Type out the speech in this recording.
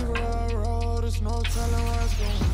rocky road, there's no telling where it's going.